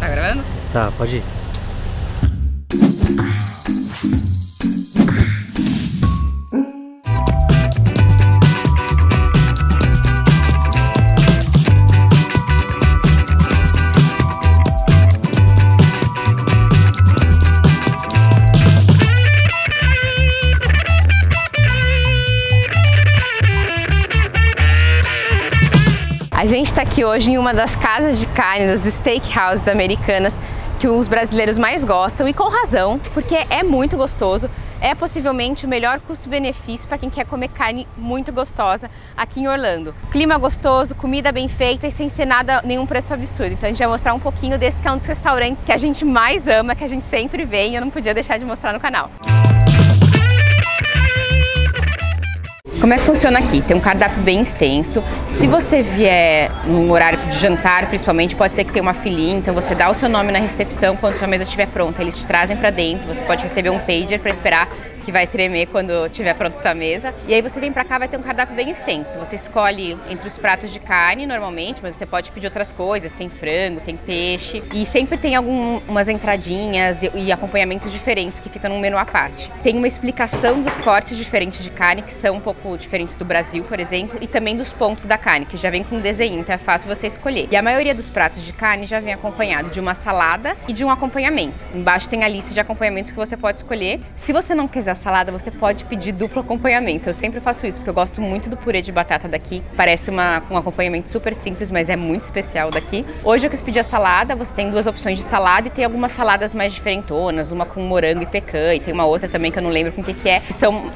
Tá gravando? Tá, pode ir. A gente está aqui hoje em uma das casas de carne, das steakhouses americanas, que os brasileiros mais gostam e com razão, porque é muito gostoso. É possivelmente o melhor custo-benefício para quem quer comer carne muito gostosa aqui em Orlando. Clima gostoso, comida bem feita e sem ser nada, nenhum preço absurdo. Então a gente vai mostrar um pouquinho desse que é um dos restaurantes que a gente mais ama, que a gente sempre vem e eu não podia deixar de mostrar no canal. Como é que funciona aqui? Tem um cardápio bem extenso. Se você vier num horário de jantar, principalmente, pode ser que tenha uma filinha, então você dá o seu nome na recepção quando sua mesa estiver pronta, eles te trazem para dentro, você pode receber um pager para esperar que vai tremer quando tiver pronta sua mesa. E aí você vem pra cá, vai ter um cardápio bem extenso. Você escolhe entre os pratos de carne normalmente, mas você pode pedir outras coisas. Tem frango, tem peixe e sempre tem algumas entradinhas e, e acompanhamentos diferentes que ficam num menu à parte. Tem uma explicação dos cortes diferentes de carne que são um pouco diferentes do Brasil, por exemplo, e também dos pontos da carne, que já vem com um desenho, então é fácil você escolher. E a maioria dos pratos de carne já vem acompanhado de uma salada e de um acompanhamento. Embaixo tem a lista de acompanhamentos que você pode escolher. Se você não quiser salada, você pode pedir duplo acompanhamento. Eu sempre faço isso, porque eu gosto muito do purê de batata daqui. Parece uma, um acompanhamento super simples, mas é muito especial daqui. Hoje eu quis pedir a salada, você tem duas opções de salada e tem algumas saladas mais diferentonas, uma com morango e pecan, e tem uma outra também que eu não lembro com o que, que é, que são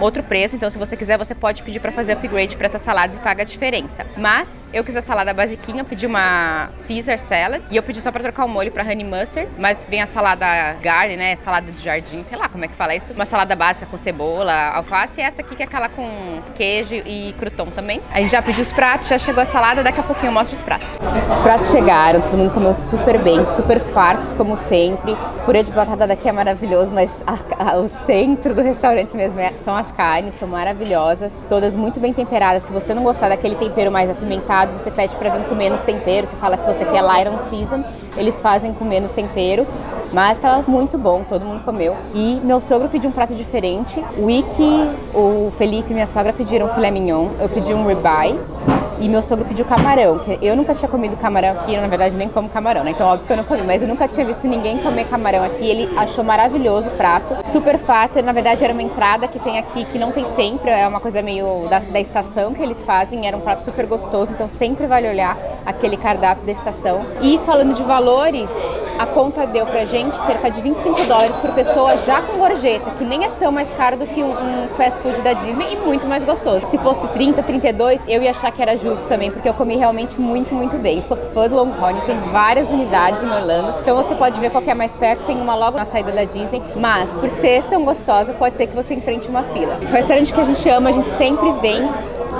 outro preço, então se você quiser você pode pedir para fazer upgrade para essas saladas e paga a diferença. Mas eu quis a salada basiquinha, pedi uma Caesar salad e eu pedi só para trocar o molho para honey mustard, mas vem a salada garden, né, salada de jardim, sei lá como é que fala isso, uma salada básica com cebola, alface e essa aqui que é aquela com queijo e crouton também. A gente já pediu os pratos, já chegou a salada, daqui a pouquinho eu mostro os pratos. Os pratos chegaram, todo mundo comeu super bem, super fartos como sempre. Purê de batata daqui é maravilhoso, mas a, a, o centro do restaurante mesmo é, são carnes, são maravilhosas, todas muito bem temperadas. Se você não gostar daquele tempero mais apimentado, você pede para vir com menos tempero, você fala que você quer Lion Season, eles fazem com menos tempero, mas estava muito bom, todo mundo comeu. E meu sogro pediu um prato diferente, o Ike, o Felipe e minha sogra pediram filé mignon, eu pedi um ribeye e meu sogro pediu camarão, que eu nunca tinha comido camarão aqui, eu, na verdade nem como camarão, né? Então óbvio que eu não comi, mas eu nunca tinha visto ninguém comer camarão aqui. Ele achou maravilhoso o prato, super fato. Na verdade era uma entrada que tem aqui que não tem sempre, é uma coisa meio da, da estação que eles fazem. Era um prato super gostoso, então sempre vale olhar aquele cardápio da estação. E falando de valores, a conta deu pra gente cerca de 25 dólares por pessoa já com gorjeta, que nem é tão mais caro do que um, fast food da Disney e muito mais gostoso. Se fosse 30, 32, eu ia achar que era justo também, porque eu comi realmente muito, muito bem. Sou fã do Longhorn, tem várias unidades em Orlando, então você pode ver qual que é mais perto, tem uma logo na saída da Disney, mas por ser tão gostosa, pode ser que você enfrente uma fila. O restaurante que a gente ama, a gente sempre vem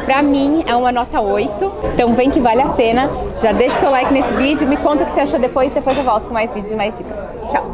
Pra mim é uma nota 8, então vem que vale a pena. Já deixa o seu like nesse vídeo, me conta o que você achou depois, depois eu volto com mais vídeos e mais dicas. Tchau!